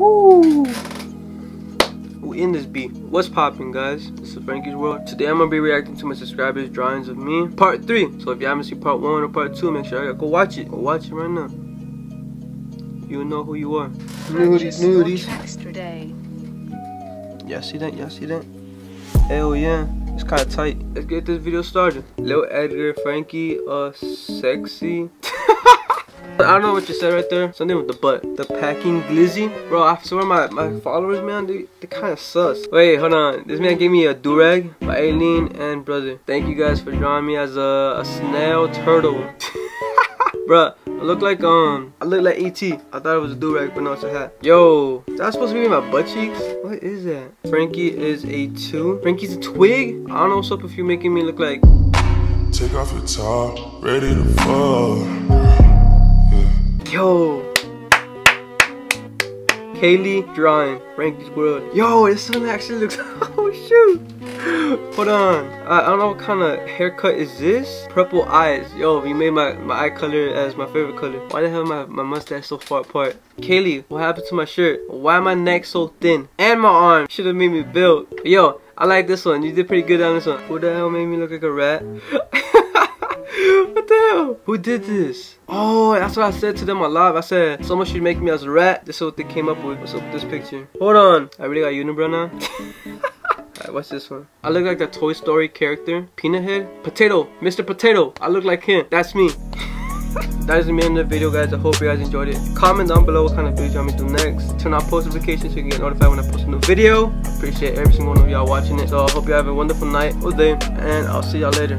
Woo! We in this beat. What's popping, guys? This is Franky's World. Today I'm gonna be reacting to my subscribers' drawings of me. Part 3. So if you haven't seen part 1 or part 2, make sure you go watch it. Go watch it right now. You know who you are. Nudies, nudies. today. Y'all see that? Y'all see that? Hell yeah. It's kinda tight. Let's get this video started. Lil Edgar, Franky, uh, sexy. I don't know what you said right there. Something with the butt. The packing glizzy. Bro, I swear my, my followers, man, they, they kind of sus. Wait, hold on. This man gave me a durag by Aileen and brother. Thank you guys for drawing me as a, a snail turtle. Bruh, I look like, um, I look like E.T. I thought it was a durag, but no, it's a hat. Yo, that's supposed to be my butt cheeks? What is that? Franky is a two. Franky's a twig? I don't know what's up if you're making me look like... Take off your top, ready to fall. Kaylee drawing Franky's World. Yo, this one actually looks. oh shoot. Hold on. I, I, don't know what kind of haircut is this. Purple eyes. Yo, you made my, my eye color as my favorite color. Why the hell my, my mustache so far apart? Kaylee, what happened to my shirt? Why my neck so thin? And my arm. Should have made me build. Yo, I like this one. You did pretty good on this one. Who the hell made me look like a rat? what the hell? Who did this? Oh, that's what I said to them a lot. I said, someone should make me as a rat. This is what they came up with. What's up with this picture? Hold on. I really got unibrow now. Alright, what's this one? I look like the Toy Story character. Peanut Head. Potato. Mr. Potato. I look like him. That's me. that is the end of the video guys. I hope you guys enjoyed it. Comment down below what kind of videos you want me to do next. Turn on post notifications so you can get notified when I post a new video. I appreciate every single one of y'all watching it. So I hope you have a wonderful night or day. And I'll see y'all later.